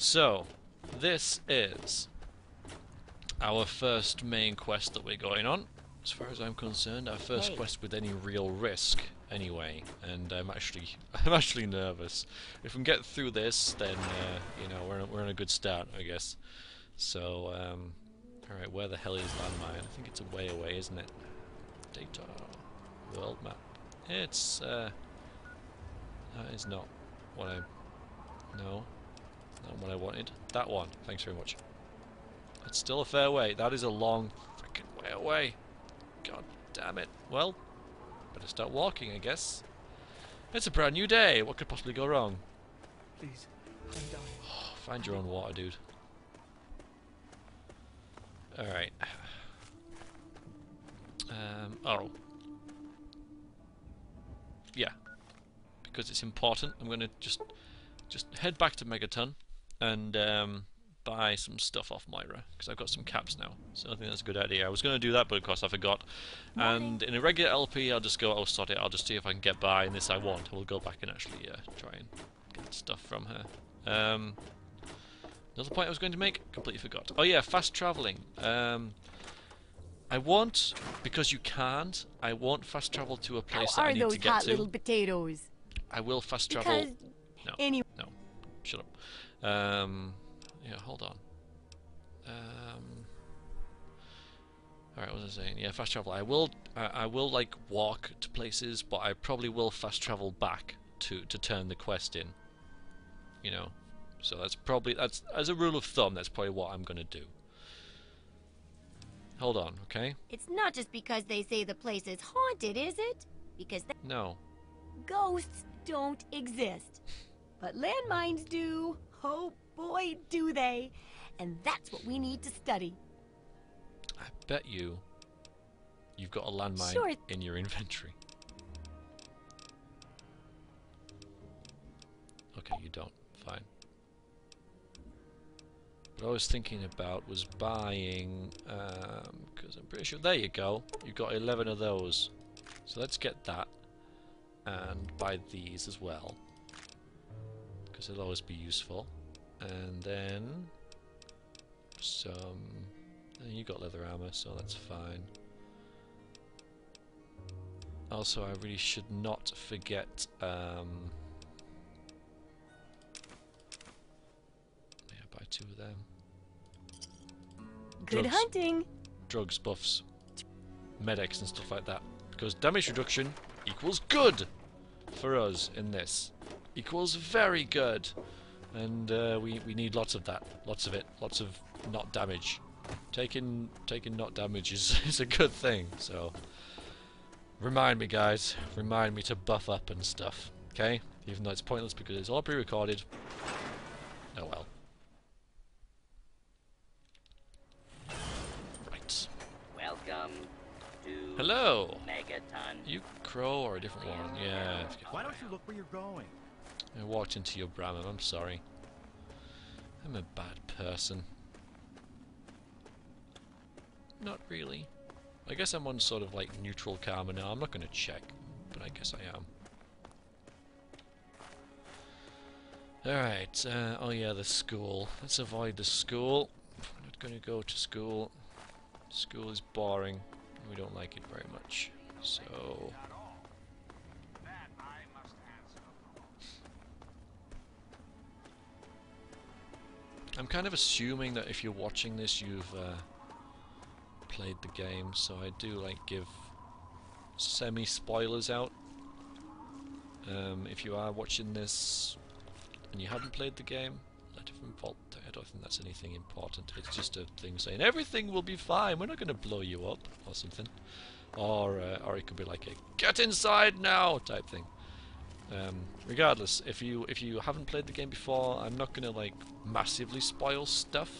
So, this is our first main quest that we're going on. As far as I'm concerned, our first Hey. quest with any real risk, anyway. And I'm actually, I'm actually nervous. If we can get through this, then uh, you know we're we're in a good start, I guess. So, um, all right, where the hell is landmine? I think it's a way away, isn't it? Data, world map. It's uh, that is not what I. No, not what I wanted. That one. Thanks very much. It's still a fair way. That is a long freaking way away. God damn it. Well, better start walking, I guess. It's a brand new day. What could possibly go wrong? Please, I'm dying. Find your own water, dude. Alright. Um, oh. Yeah. Because it's important, I'm gonna just just head back to Megaton and um, buy some stuff off Moira because I've got some caps now. So I think that's a good idea. I was gonna do that, but of course I forgot. And in a regular LP, I'll just go, oh, sod it, I'll just see if I can get by. And this I won't. I will go back and actually uh, try and get stuff from her. Um, Another point I was going to make, completely forgot. Oh yeah, fast travelling. Um, I want, because you can't, I want fast travel to a place How that I are need those to get hot to. little potatoes? I will fast travel. Because No, any no, shut up. Um, yeah, hold on. Um, all right, what was I saying? Yeah, fast travel. I will, I, I will like walk to places, but I probably will fast travel back to to turn the quest in. You know, so that's probably that's as a rule of thumb. That's probably what I'm gonna do. Hold on, okay? It's not just because they say the place is haunted, is it? Because No, ghosts don't exist. But landmines do. Oh boy, do they. And that's what we need to study. I bet you you've got a landmine Sure. in your inventory. Okay, you don't. Fine. What I was thinking about was buying, um, because I'm pretty sure. There you go. You've got 11 of those. So let's get that and buy these as well, because they'll always be useful. And then some. You got leather armor, so that's fine. Also, I really should not forget. Um, yeah, buy two of them. Good Drugs. hunting. Drugs, buffs, medics, and stuff like that. Because damage reduction equals good for us in this. Equals very good. And uh, we, we need lots of that. Lots of it. Lots of not damage. Taking taking not damage is, is a good thing, so remind me guys. Remind me to buff up and stuff. Okay? Even though it's pointless because it's all pre recorded. Oh well. Right. Welcome to Hello! Megaton. You crow or a different one? Yeah. Why don't you look where you're going? I walked into your Brahmin, I'm sorry. I'm a bad person. Not really. I guess I'm on sort of like neutral karma now. I'm not going to check, but I guess I am. Alright, uh, oh yeah, the school. Let's avoid the school. I'm not going to go to school. School is boring. We don't like it very much. So... I'm kind of assuming that if you're watching this, you've uh, played the game, so I do like give semi spoilers out. Um, if you are watching this and you haven't played the game, letter from Vault. I don't think that's anything important. It's just a thing saying everything will be fine. We're not going to blow you up or something, or uh, or it could be like a get inside now type thing. Um, regardless, if you if you haven't played the game before, I'm not gonna like massively spoil stuff,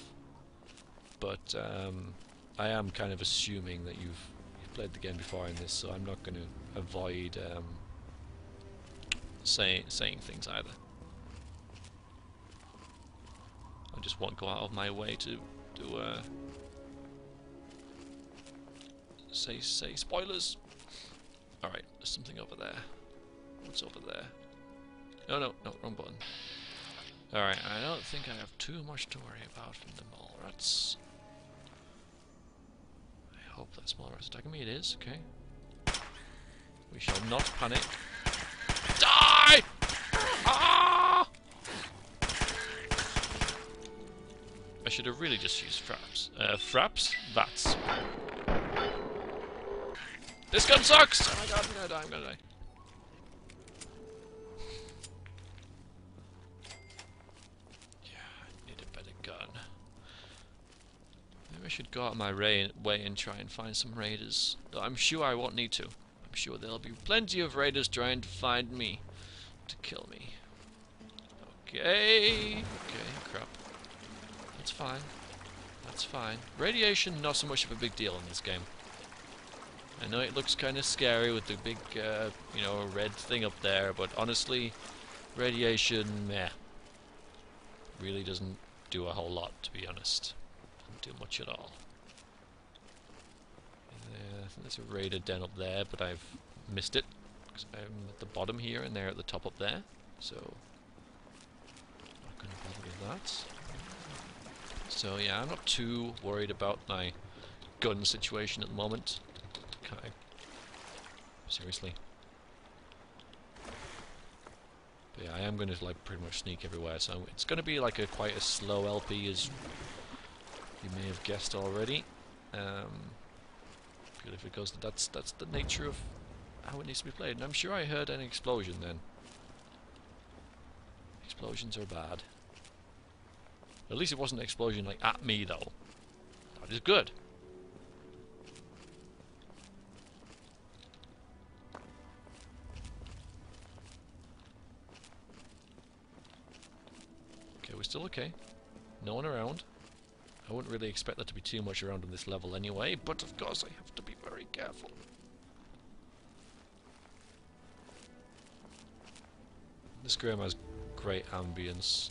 but um, I am kind of assuming that you've, you've played the game before in this, so I'm not gonna avoid um, say, saying things either. I just won't go out of my way to to uh, say say spoilers. All right, there's something over there. What's over there? No, no, no, wrong button. Alright, I don't think I have too much to worry about from the mole rats. I hope that small rat's attacking me. It is, okay. We shall not panic. Die! Ah! I should have really just used Fraps. Uh, Fraps? VATS. This gun sucks! Oh my god, I'm gonna die, I'm gonna die. Yeah, I need a better gun. Maybe I should go out my way and try and find some raiders. Though I'm sure I won't need to. I'm sure there'll be plenty of raiders trying to find me. To kill me. Okay. Okay, crap. That's fine. That's fine. Radiation, not so much of a big deal in this game. I know it looks kind of scary with the big, uh, you know, red thing up there, but honestly, radiation, meh. Really doesn't do a whole lot, to be honest. Do much at all. I think there's a raider den up there, but I've missed it. Because I'm at the bottom here, and they're at the top up there. So, not going to bother with that. So yeah, I'm not too worried about my gun situation at the moment. Okay. Seriously. But yeah, I am going to like pretty much sneak everywhere, so it's going to be like a quite a slow LP as you may have guessed already. Um, purely because that's that's the nature of how it needs to be played. And I'm sure I heard an explosion then. Explosions are bad. At least it wasn't an explosion like at me though. That is good. Okay, we're still okay. No one around. I wouldn't really expect there to be too much around on this level anyway, but of course I have to be very careful. This game has great ambience.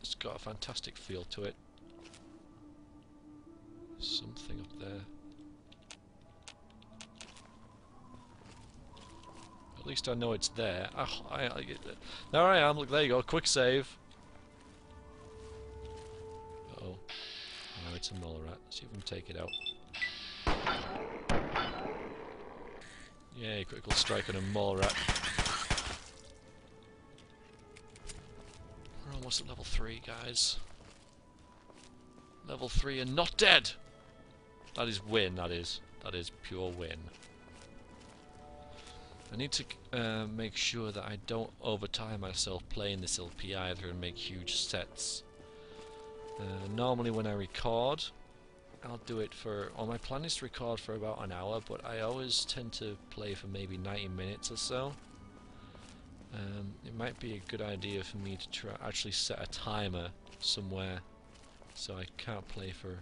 It's got a fantastic feel to it. Something up there. At least I know it's there. Oh, I, I, there I am. Look, there you go. Quick save. It's a mole rat. See if we can take it out. Yay, critical strike on a mole rat. We're almost at level 3, guys. Level 3 and not dead! That is win, that is. That is pure win. I need to uh, make sure that I don't overtime myself playing this LP either and make huge sets. Uh, normally when I record, I'll do it for... Well, my plan is to record for about an hour, but I always tend to play for maybe 90 minutes or so. Um, it might be a good idea for me to try actually set a timer somewhere so I can't play for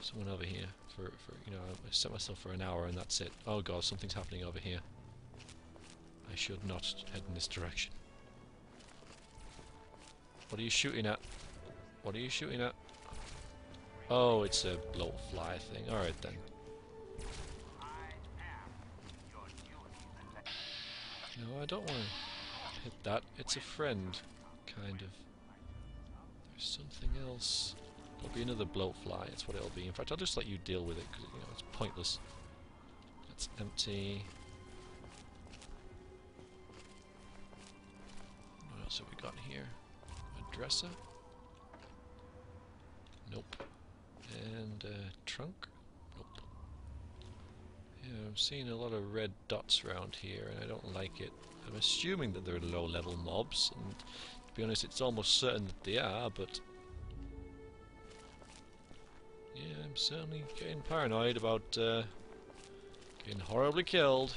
someone over here for, for you know I set myself for an hour and that's it. Oh god something's happening over here. I should not head in this direction what are you shooting at what are you shooting at oh it's a blowfly thing alright then No, I don't want to hit that. It's a friend, kind of. There's something else. It'll be another bloatfly, that's what it'll be. In fact, I'll just let you deal with it, because you know, it's pointless. It's empty. Dresser? Nope. And a trunk? Nope. Yeah, I'm seeing a lot of red dots around here, and I don't like it. I'm assuming that they're low-level mobs, and to be honest, it's almost certain that they are, but... Yeah, I'm certainly getting paranoid about uh, getting horribly killed.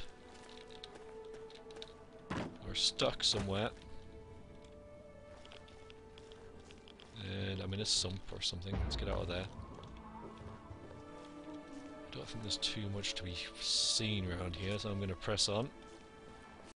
Or stuck somewhere. And I'm in a sump or something. Let's get out of there. I don't think there's too much to be seen around here, so I'm going to press on.